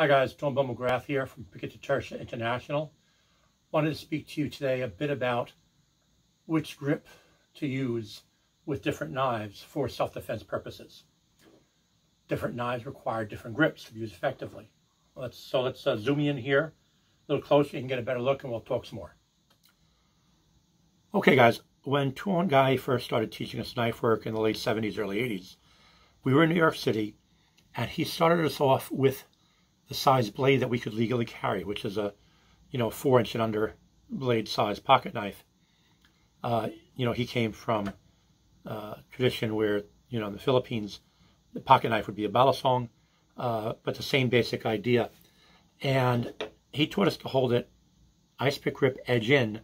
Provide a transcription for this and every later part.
Hi guys, Tuhon McGrath here from Pekiti-Tirsia International. Wanted to speak to you today a bit about which grip to use with different knives for self-defense purposes. Different knives require different grips to use effectively. Let's, so let's uh, zoom in here a little closer, you can get a better look and we'll talk some more. Okay guys, when Tuhon Gaje first started teaching us knife work in the late 70s, early 80s, we were in New York City and he started us off with the size blade that we could legally carry, which is a, you know, four inch and under blade size pocket knife. Uh, you know, he came from uh, tradition where, you know, in the Philippines, the pocket knife would be a balisong, uh, but the same basic idea. And he taught us to hold it ice pick grip edge in.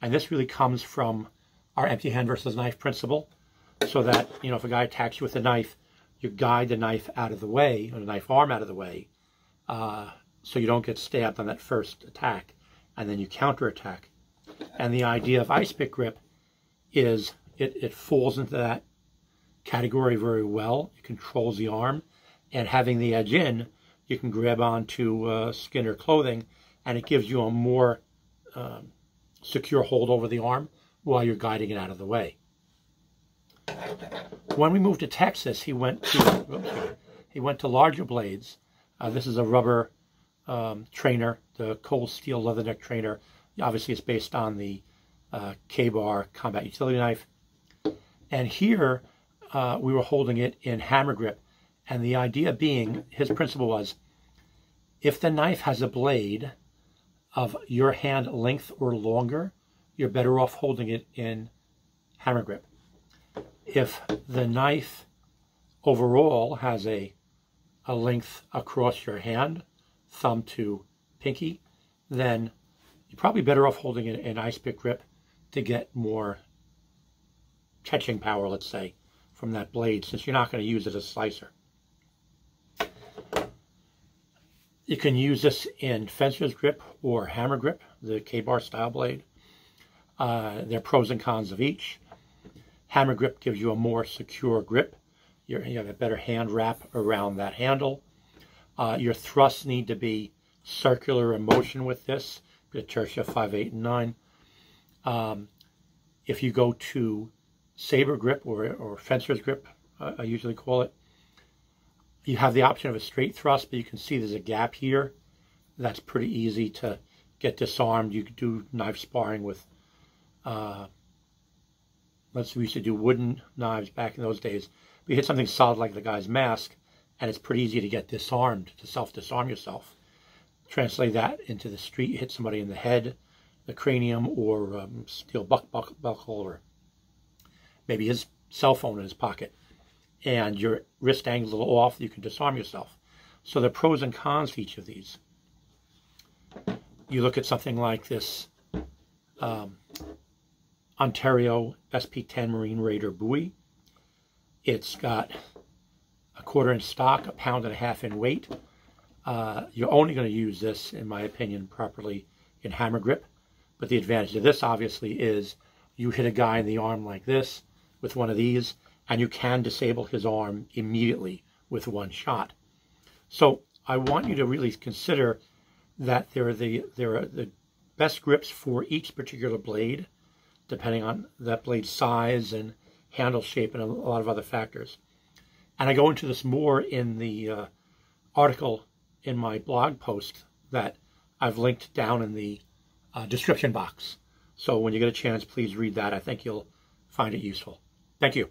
And this really comes from our empty hand versus knife principle. So that, you know, if a guy attacks you with a knife, you guide the knife out of the way, or the knife arm out of the way, uh, so you don't get stabbed on that first attack, and then you counterattack. And the idea of ice pick grip is it, it falls into that category very well. It controls the arm, and having the edge in, you can grab onto uh, skin or clothing, and it gives you a more um, secure hold over the arm while you're guiding it out of the way. When we moved to Texas, he went to he went to larger blades, uh, this is a rubber um, trainer, the cold steel leatherneck trainer. Obviously, it's based on the uh, Ka-Bar combat utility knife. And here, uh, we were holding it in hammer grip. And the idea being, his principle was, if the knife has a blade of your hand length or longer, you're better off holding it in hammer grip. If the knife overall has a a length across your hand, thumb to pinky, then you're probably better off holding an ice pick grip to get more catching power, let's say, from that blade, since you're not going to use it as a slicer. You can use this in fencer's grip or hammer grip, the K-bar style blade. Uh, there are pros and cons of each. Hammer grip gives you a more secure grip you have a better hand wrap around that handle. Uh, your thrusts need to be circular in motion with this, the Tirsia 5, 8, and 9. Um, if you go to saber grip or, or fencer's grip, uh, I usually call it, you have the option of a straight thrust, but you can see there's a gap here. That's pretty easy to get disarmed. You could do knife sparring with, uh, let's we used to do wooden knives back in those days We hit something solid like the guy's mask, and it's pretty easy to get disarmed, to self-disarm yourself. Translate that into the street, you hit somebody in the head, the cranium, or um, steel buck, buck, buckle, or maybe his cell phone in his pocket, and your wrist angle's a little off, you can disarm yourself. So the pros and cons to each of these. You look at something like this um, Ontario SP10 Marine Raider Bowie. It's got a quarter inch stock, a pound and a half in weight. Uh, you're only going to use this, in my opinion, properly in hammer grip. But the advantage of this, obviously, is you hit a guy in the arm like this with one of these, and you can disable his arm immediately with one shot. So I want you to really consider that there are the there are the best grips for each particular blade, depending on that blade size and handle shape, and a lot of other factors. And I go into this more in the uh, article in my blog post that I've linked down in the uh, description box. So when you get a chance, please read that. I think you'll find it useful. Thank you.